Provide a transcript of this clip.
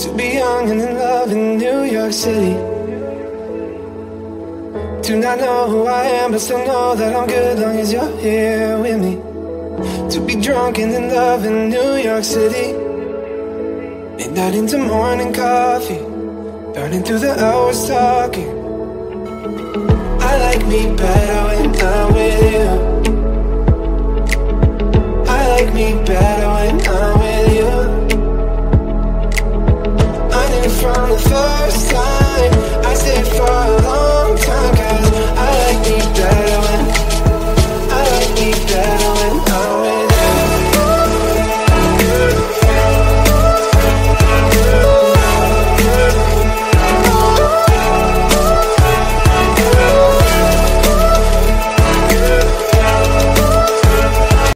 To be young and in love in New York City. Do not know who I am but still know that I'm good long as you're here with me. To be drunk and in love in New York City. Midnight into morning coffee. Burning through the hours talking. I like me better when I'm with you. I like me better from the time